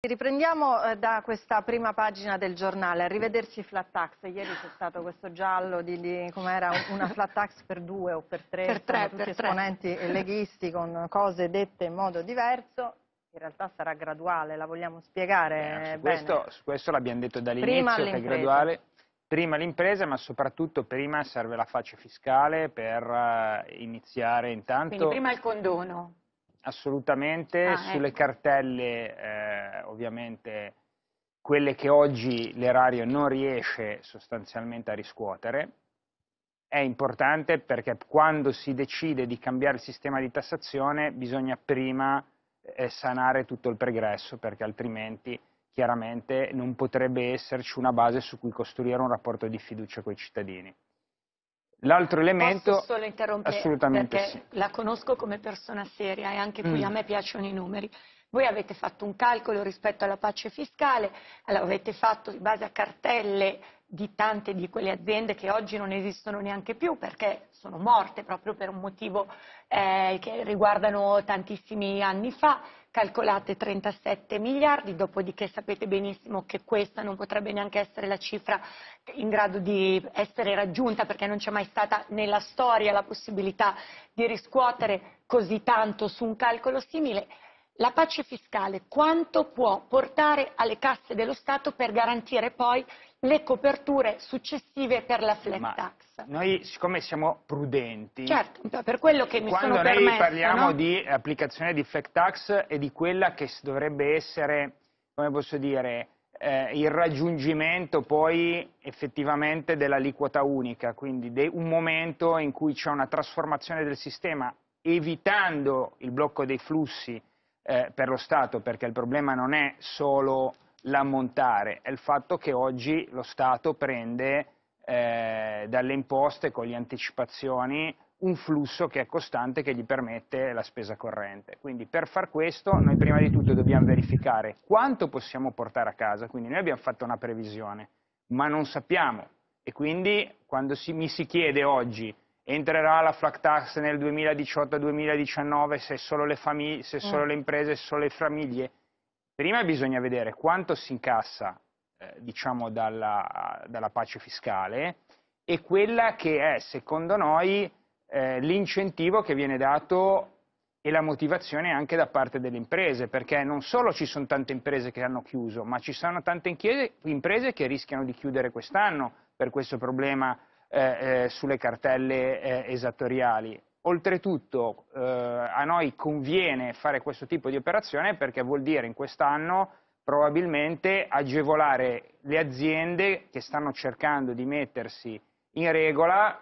Riprendiamo eh, da questa prima pagina del giornale, a rivedersi flat tax. Ieri c'è stato questo giallo di, di com'era una flat tax per due o per tre, per tre, tutti per esponenti tre. leghisti con cose dette in modo diverso. In realtà sarà graduale, la vogliamo spiegare eh, su, questo, su, questo, l'abbiamo detto dall'inizio che è graduale. Prima l'impresa, ma soprattutto prima serve la faccia fiscale per uh, iniziare intanto... Quindi prima il condono. Assolutamente, ah, sulle ecco. cartelle eh, ovviamente quelle che oggi l'erario non riesce sostanzialmente a riscuotere. È importante perché quando si decide di cambiare il sistema di tassazione bisogna prima eh, sanare tutto il pregresso perché altrimenti chiaramente non potrebbe esserci una base su cui costruire un rapporto di fiducia con i cittadini. L'altro elemento... Posso solo interrompere assolutamente perché sì. la conosco come persona seria e anche qui mm. a me piacciono i numeri. Voi avete fatto un calcolo rispetto alla pace fiscale, l'avete fatto in base a cartelle di tante di quelle aziende che oggi non esistono neanche più perché sono morte proprio per un motivo eh, che riguardano tantissimi anni fa, calcolate 37 miliardi, dopodiché sapete benissimo che questa non potrebbe neanche essere la cifra in grado di essere raggiunta perché non c'è mai stata nella storia la possibilità di riscuotere così tanto su un calcolo simile. La pace fiscale quanto può portare alle casse dello Stato per garantire poi le coperture successive per la flat Ma tax. Noi, siccome siamo prudenti, certo, per quello che mi sono. Quando noi parliamo no? di applicazione di flat tax e di quella che dovrebbe essere, come posso dire, eh, il raggiungimento poi effettivamente dell'aliquota unica, quindi un momento in cui c'è una trasformazione del sistema evitando il blocco dei flussi eh, per lo Stato, perché il problema non è solo l'ammontare, è il fatto che oggi lo Stato prende eh, dalle imposte con le anticipazioni un flusso che è costante che gli permette la spesa corrente. Quindi per far questo noi prima di tutto dobbiamo verificare quanto possiamo portare a casa, quindi noi abbiamo fatto una previsione, ma non sappiamo e quindi quando si, mi si chiede oggi entrerà la flat tax nel 2018-2019 se solo le, famiglie, se solo mm. le imprese, se solo le famiglie. Prima bisogna vedere quanto si incassa eh, diciamo dalla, dalla, pace fiscale e quella che è secondo noi eh, l'incentivo che viene dato e la motivazione anche da parte delle imprese, perché non solo ci sono tante imprese che hanno chiuso, ma ci sono tante imprese che rischiano di chiudere quest'anno per questo problema eh, eh, sulle cartelle eh, esattoriali. Oltretutto eh, a noi conviene fare questo tipo di operazione perché vuol dire in quest'anno probabilmente agevolare le aziende che stanno cercando di mettersi in regola,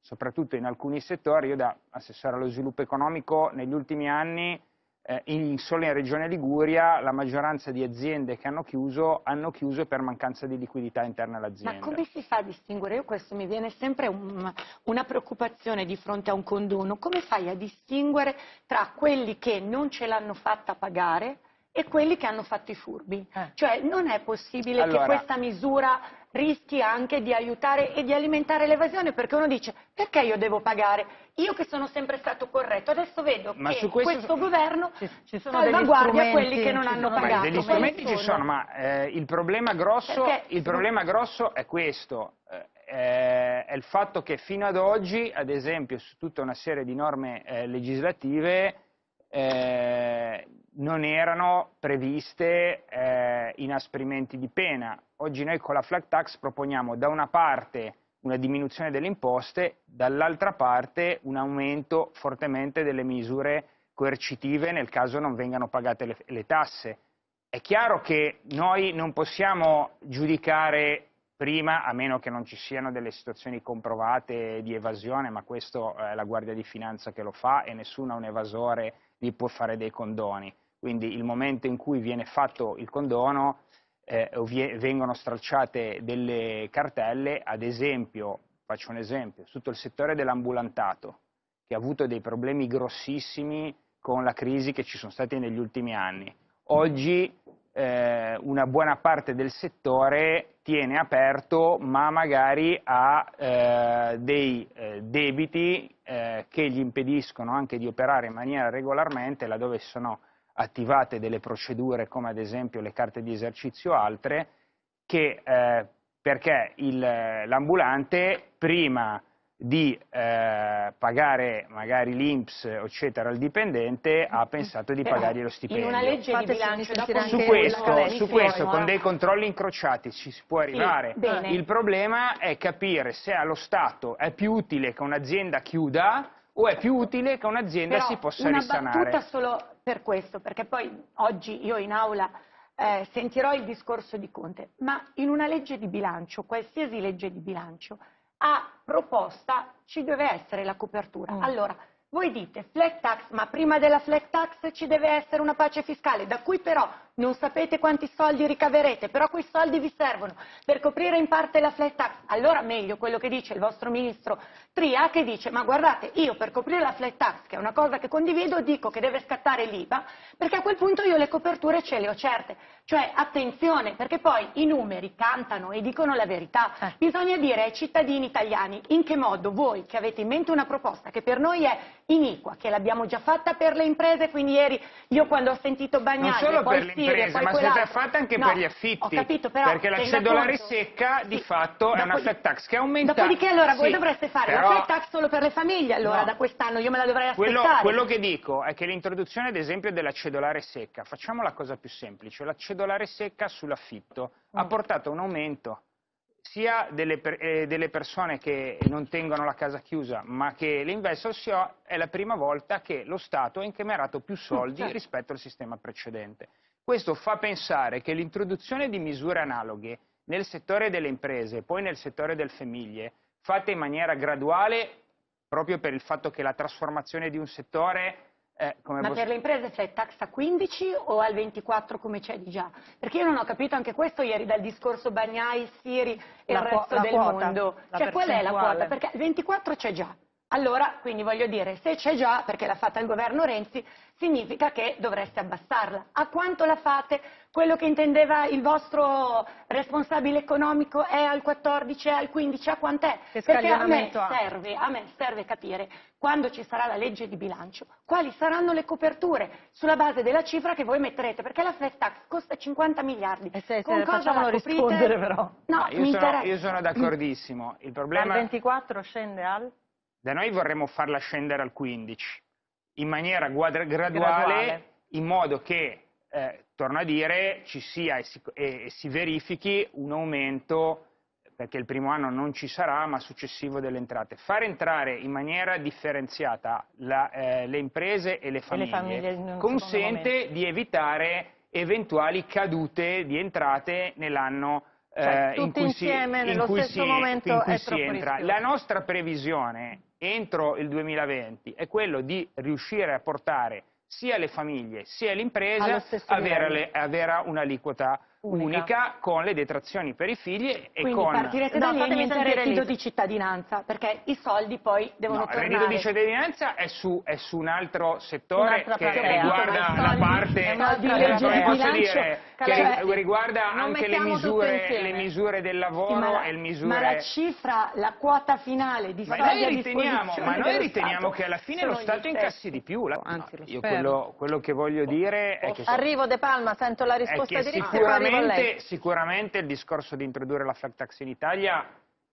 soprattutto in alcuni settori. Io da assessore allo sviluppo economico negli ultimi anni eh, in, solo in Regione Liguria la maggioranza di aziende che hanno chiuso hanno chiuso per mancanza di liquidità interna all'azienda. Ma come si fa a distinguere? Io questo mi viene sempre un, una preoccupazione di fronte a un condono. Come fai a distinguere tra quelli che non ce l'hanno fatta pagare e quelli che hanno fatto i furbi? Eh. Cioè non è possibile allora, che questa misura rischi anche di aiutare e di alimentare l'evasione perché uno dice perché io devo pagare? Io che sono sempre stato corretto, adesso vedo ma che questo, questo governo ci, ci salvaguardia quelli che non hanno pagato. Degli strumenti ci sono, ma eh, il, problema grosso, il problema grosso è questo, eh, è il fatto che fino ad oggi, ad esempio, su tutta una serie di norme eh, legislative, eh, non erano previste eh, inasprimenti di pena. Oggi noi con la flat tax proponiamo da una parte una diminuzione delle imposte, dall'altra parte un aumento fortemente delle misure coercitive nel caso non vengano pagate le, le tasse. È chiaro che noi non possiamo giudicare prima, a meno che non ci siano delle situazioni comprovate di evasione, ma questo è la Guardia di Finanza che lo fa e nessuno è un evasore gli può fare dei condoni. Quindi il momento in cui viene fatto il condono eh, vengono stralciate delle cartelle, ad esempio, faccio un esempio, tutto il settore dell'ambulantato, che ha avuto dei problemi grossissimi con la crisi che ci sono stati negli ultimi anni. Oggi eh, una buona parte del settore tiene aperto ma magari ha eh, dei eh, debiti eh, che gli impediscono anche di operare in maniera regolarmente laddove sono attivate delle procedure come ad esempio le carte di esercizio o altre, che, eh, perché l'ambulante prima di eh, pagare magari l'Inps eccetera al dipendente ha pensato di Però pagargli lo stipendio. In una legge di bilancio da su questo, su questo con dei controlli incrociati ci si può arrivare. Sì, Il problema è capire se allo Stato è più utile che un'azienda chiuda o è più utile che un'azienda si possa una risanare. Una battuta solo per questo, perché poi oggi io in aula eh, sentirò il discorso di Conte, ma in una legge di bilancio, qualsiasi legge di bilancio, a proposta ci deve essere la copertura. Mm. Allora, voi dite flat tax, ma prima della flat tax ci deve essere una pace fiscale, da cui però non sapete quanti soldi ricaverete, però quei soldi vi servono per coprire in parte la flat tax. Allora meglio quello che dice il vostro ministro Tria, che dice ma guardate, io per coprire la flat tax, che è una cosa che condivido, dico che deve scattare l'IVA, perché a quel punto io le coperture ce le ho certe. Cioè, attenzione, perché poi i numeri cantano e dicono la verità. Eh. Bisogna dire ai cittadini italiani in che modo voi, che avete in mente una proposta che per noi è iniqua, che l'abbiamo già fatta per le imprese, quindi ieri io quando ho sentito solo per le imprese, ma è stata fatta anche no, per gli affitti. Capito, però, perché la cedolare secca di fatto è una flat tax che aumenta. Dopodiché allora sì, voi dovreste fare però, la flat tax solo per le famiglie, allora no, da quest'anno io me la dovrei aspettare. Quello, quello che dico è che l'introduzione ad esempio della cedolare secca, facciamo la cosa più semplice, la cedolare secca sull'affitto mm. ha portato un aumento sia delle, eh, delle, persone che non tengono la casa chiusa ma che le investono, sia è la prima volta che lo Stato ha incamerato più soldi certo. rispetto al sistema precedente. Questo fa pensare che l'introduzione di misure analoghe nel settore delle imprese e poi nel settore delle famiglie, fatte in maniera graduale, proprio per il fatto che la trasformazione di un settore eh, Ma per le imprese flat tax a 15 o al 24 come c'è di già? Perché io non ho capito anche questo ieri dal discorso Bagnai, Siri e la il resto del quota, mondo. Cioè qual è la quota? Perché il 24 c'è già. Allora, quindi voglio dire, se c'è già, perché l'ha fatta il governo Renzi, significa che dovreste abbassarla. A quanto la fate? Quello che intendeva il vostro responsabile economico è al 14, è al 15, a quant'è? Perché a me, serve, a me serve capire, quando ci sarà la legge di bilancio, quali saranno le coperture sulla base della cifra che voi metterete, perché la flat tax costa 50 miliardi. E se, se facciamolo rispondere però. No, io, sono, io sono d'accordissimo. Il problema... Dal 24 scende al? Da noi vorremmo farla scendere al 15, in maniera graduale, graduale. in modo che, eh, torno a dire, ci sia e si, e, e si verifichi un aumento perché il primo anno non ci sarà, ma successivo delle entrate. Far entrare in maniera differenziata la, eh, le imprese e le famiglie, e le famiglie consente di evitare eventuali cadute di entrate nell'anno cioè, eh, in cui si, in cui si, in cui si entra. La nostra previsione entro il 2020 è quello di riuscire a portare sia le famiglie sia le imprese a avere, avere un'aliquota unica. unica. con le detrazioni per i figli e Quindi con... partirete da no, lì e il reddito di cittadinanza, perché i soldi poi devono no, tornare. Il reddito di cittadinanza è su, è su un altro settore che riguarda la parte... No, di legge di bilancio, che riguarda anche le misure, le misure, del lavoro sì, la, e le misure... Ma la cifra, la quota finale di ma noi riteniamo, ma noi riteniamo che alla fine lo Stato incassi di più. La, Anzi, io quello, quello, che voglio dire è che... Arrivo De Palma, sento la risposta diretta sicuramente, sicuramente il discorso di introdurre la flat tax in Italia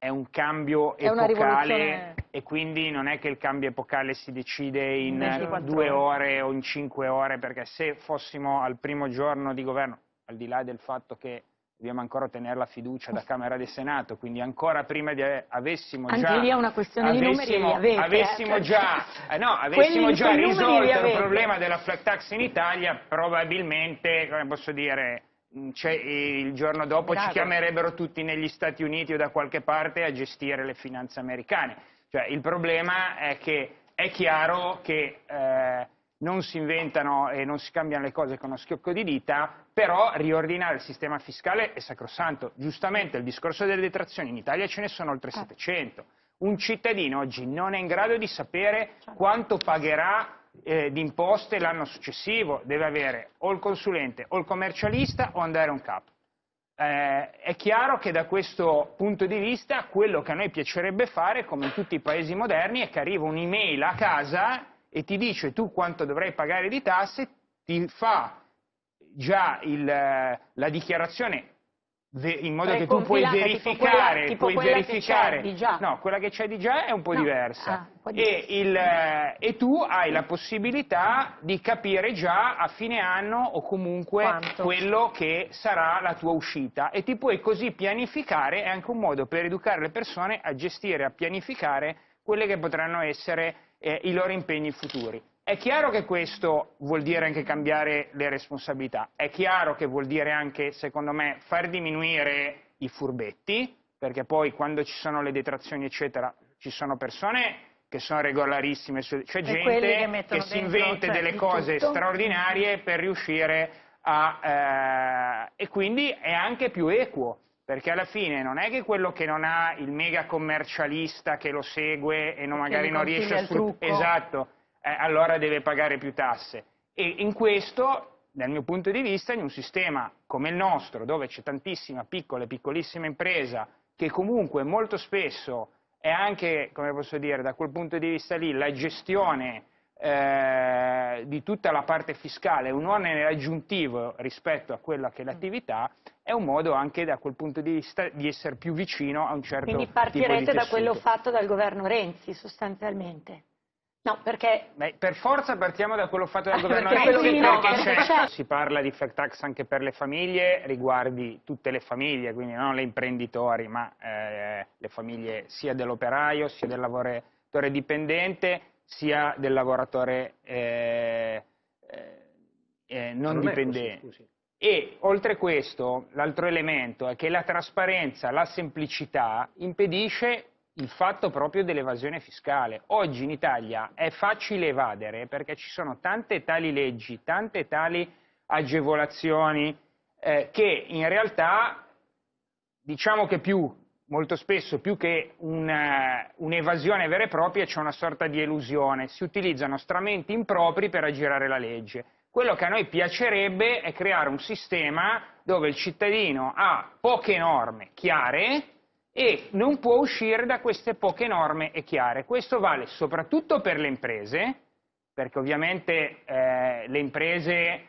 è un cambio è epocale e quindi non è che il cambio epocale si decide in due ore. o in cinque ore, perché se fossimo al primo giorno di governo, al di là del fatto che dobbiamo ancora ottenere la fiducia da Camera del Senato, quindi ancora prima di avessimo Anche già... Anche lì è una questione di numeri avete. Avessimo eh, già, eh, no, avessimo già risolto il problema della flat tax in Italia, probabilmente, come posso dire, Mm, il giorno dopo ci chiamerebbero tutti negli Stati Uniti o da qualche parte a gestire le finanze americane. Cioè, il problema è che è chiaro che eh, non si inventano e non si cambiano le cose con uno schiocco di dita, però riordinare il sistema fiscale è sacrosanto. Giustamente il discorso delle detrazioni in Italia ce ne sono oltre 700. Un cittadino oggi non è in grado di sapere certo. quanto pagherà eh, di imposte l'anno successivo, deve avere o il consulente o il commercialista o andare a un capo. Eh, è chiaro che da questo punto di vista quello che a noi piacerebbe fare, come in tutti i paesi moderni, è che arriva un'email a casa e ti dice tu quanto dovrai pagare di tasse, ti fa già il, la dichiarazione in modo che tu puoi verificare, tipo quella, tipo puoi verificare, no, quella che c'è di già è un po' no. diversa ah, po e, il, e, tu hai la possibilità di capire già a fine anno o comunque Quanto? quello che sarà la tua uscita e ti puoi così pianificare, è anche un modo per educare le persone a gestire, a pianificare quelle che potranno essere eh, i loro impegni futuri. È chiaro che questo vuol dire anche cambiare le responsabilità, è chiaro che vuol dire anche, secondo me, far diminuire i furbetti, perché poi quando ci sono le detrazioni eccetera ci sono persone che sono regolarissime, c'è gente che, che si inventa cioè, delle cose tutto. straordinarie per riuscire a... Eh, e quindi è anche più equo, perché alla fine non è che quello che non ha il mega commercialista che lo segue e non, magari non riesce a sfruttare... Esatto, eh, allora deve pagare più tasse. E in questo, dal mio punto di vista, in un sistema come il nostro, dove c'è tantissima piccola e piccolissima impresa, che comunque molto spesso è anche, come posso dire, da quel punto di vista lì, la gestione eh, di tutta la parte fiscale, un onere aggiuntivo rispetto a quella che è l'attività, è un modo anche da quel punto di vista di essere più vicino a un certo Quindi partirete da quello fatto dal governo Renzi, sostanzialmente. No, perché... Beh, per forza partiamo da quello fatto dal governo Renzi, no, perché si parla di fact tax anche per le famiglie, riguardi tutte le famiglie, quindi non le imprenditori, ma eh, le famiglie sia dell'operaio, sia del lavoratore dipendente, sia del lavoratore eh, eh, non, non dipendente. Così, e oltre questo, l'altro elemento è che la trasparenza, la semplicità impedisce il fatto proprio dell'evasione fiscale. Oggi in Italia è facile evadere perché ci sono tante tali leggi, tante tali agevolazioni eh, che in realtà diciamo che più, molto spesso più che un'evasione vera e propria c'è una sorta di elusione, si utilizzano strumenti impropri per aggirare la legge. Quello che a noi piacerebbe è creare un sistema dove il cittadino ha poche norme chiare, e non può uscire da queste poche norme e chiare. Questo vale soprattutto per le imprese, perché ovviamente eh, le imprese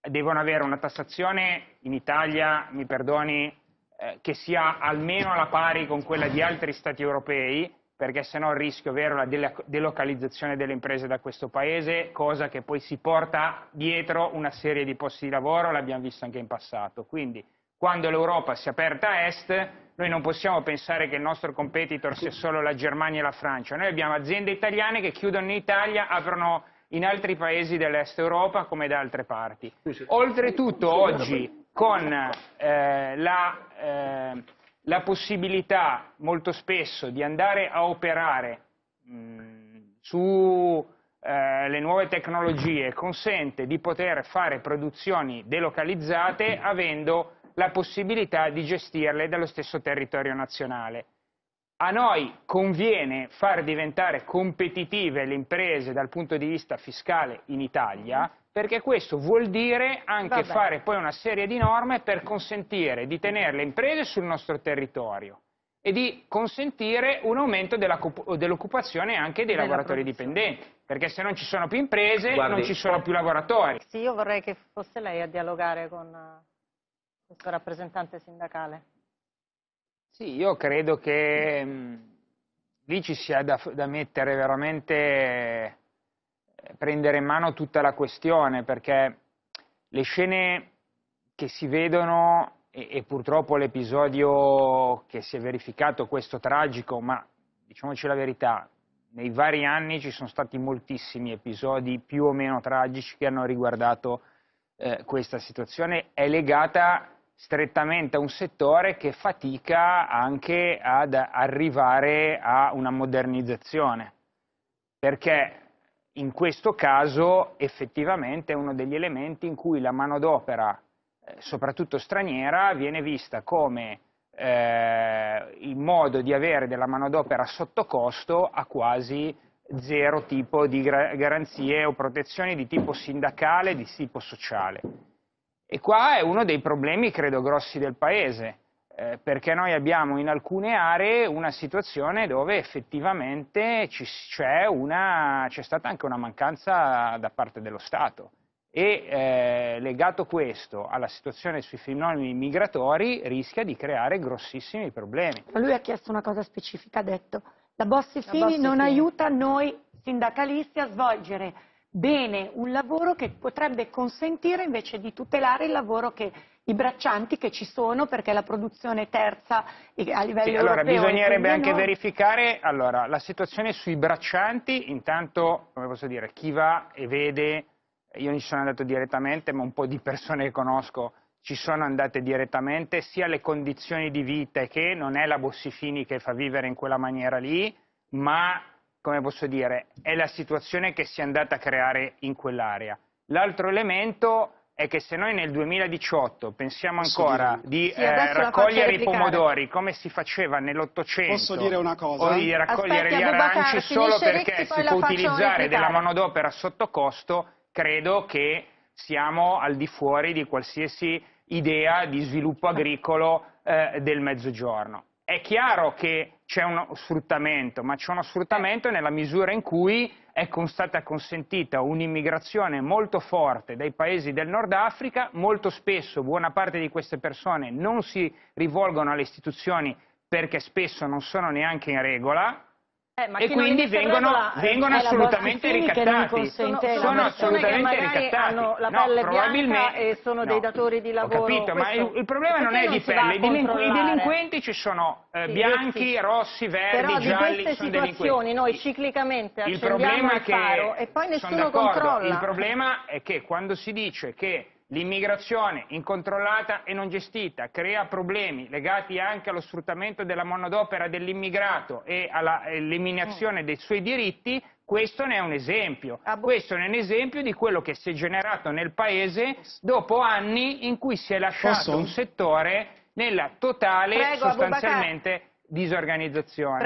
devono avere una tassazione in Italia, mi perdoni, eh, che sia almeno alla pari con quella di altri Stati europei, perché sennò il rischio vero è la delocalizzazione delle imprese da questo paese, cosa che poi si porta dietro una serie di posti di lavoro, l'abbiamo visto anche in passato. Quindi quando l'Europa si è aperta a est, noi non possiamo pensare che il nostro competitor sia solo la Germania e la Francia. Noi abbiamo aziende italiane che chiudono in Italia, aprono in altri paesi dell'est Europa come da altre parti. Oltretutto oggi con eh, la, eh, la, possibilità molto spesso di andare a operare sulle eh, nuove tecnologie consente di poter fare produzioni delocalizzate avendo la possibilità di gestirle dallo stesso territorio nazionale. A noi conviene far diventare competitive le imprese dal punto di vista fiscale in Italia, perché questo vuol dire anche Vabbè. fare poi una serie di norme per consentire di tenere le imprese sul nostro territorio e di consentire un aumento dell'occupazione anche dei lavoratori dipendenti, perché se non ci sono più imprese Guardi, non ci sono più lavoratori. Sì, io vorrei che fosse lei a dialogare con questo rappresentante sindacale? Sì, io credo che mh, mm, lì ci sia da, da mettere veramente, eh, prendere in mano tutta la questione, perché le scene che si vedono e, e purtroppo l'episodio che si è verificato, questo tragico, ma diciamoci la verità, nei vari anni ci sono stati moltissimi episodi più o meno tragici che hanno riguardato eh, questa situazione, è legata strettamente a un settore che fatica anche ad arrivare a una modernizzazione, perché in questo caso effettivamente è uno degli elementi in cui la manodopera, eh, soprattutto straniera, viene vista come eh, il modo di avere della manodopera sotto costo a quasi zero tipo di garanzie o protezioni di tipo sindacale, di tipo sociale. E qua è uno dei problemi, credo, grossi del Paese, eh, perché noi abbiamo in alcune aree una situazione dove effettivamente c'è stata anche una mancanza da parte dello Stato e eh, legato questo alla situazione sui fenomeni migratori rischia di creare grossissimi problemi. Ma lui ha chiesto una cosa specifica, ha detto la Bossi-Fini non Fini. aiuta noi sindacalisti a svolgere bene un lavoro che potrebbe consentire invece di tutelare il lavoro che i braccianti che ci sono perché la produzione terza a livello sì, allora, europeo bisognerebbe anche noi... verificare allora, la situazione sui braccianti. Intanto come posso dire chi va e vede io non ci sono andato direttamente, ma un po' di persone che conosco ci sono andate direttamente, sia le condizioni di vita che non è la Bossifini che fa vivere in quella maniera lì, ma, come posso dire, è la situazione che si è andata a creare in quell'area. L'altro elemento è che se noi nel 2018 pensiamo ancora di sì, eh, raccogliere i pomodori come si faceva nell'Ottocento o di raccogliere Aspetti, gli aranci solo perché si può utilizzare della manodopera sotto costo, credo che siamo al di fuori di qualsiasi idea di sviluppo agricolo eh, del mezzogiorno. È chiaro che c'è uno sfruttamento, ma c'è uno sfruttamento nella misura in cui è stata consentita un'immigrazione molto forte dai paesi del Nord Africa, molto spesso buona parte di queste persone non si rivolgono alle istituzioni perché spesso non sono neanche in regola, eh, e quindi vengono, vengono assolutamente ricattati. Sono, sono assolutamente ricattati. hanno la pelle no, bianca e sono no, dei datori di lavoro. Ho capito, ma il, il problema non è di pelle. I, delinqu I delinquenti ci sono eh, sì, bianchi, sì. rossi, verdi, Però gialli. Di queste situazioni noi ciclicamente accendiamo il faro e poi nessuno controlla. Il problema è che quando si dice che L'immigrazione incontrollata e non gestita crea problemi legati anche allo sfruttamento della manodopera dell'immigrato e all'eliminazione dei suoi diritti, questo ne è un esempio. Questo ne è un esempio di quello che si è generato nel Paese dopo anni in cui si è lasciato un settore nella totale, Prego, sostanzialmente, disorganizzazione.